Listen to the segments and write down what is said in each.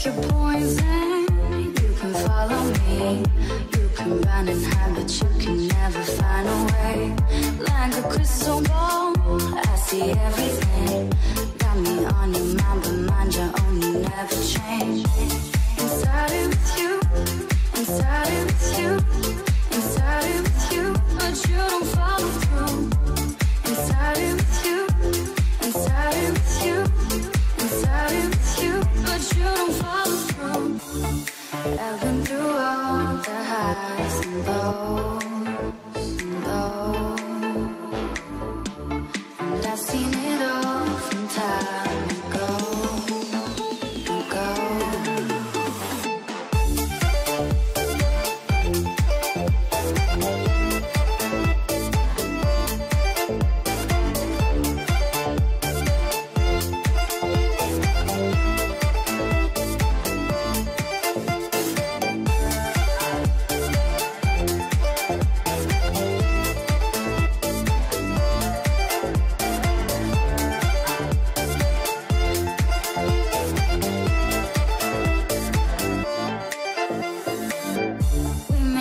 If you're poison, you can follow me. You can and hide, but you can never find a way. Like a crystal ball, I see everything. Got me on your mind, but mind your own, you never change. With you, with you, with you, but you don't follow through. But you don't follow through. I've been through all the highs and lows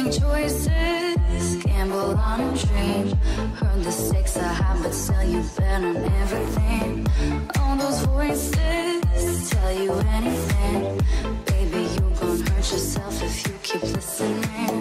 making choices, gamble on a dream. Heard the stakes are high, but still you bet on everything. All those voices tell you anything. Baby, you gon' hurt yourself if you keep listening.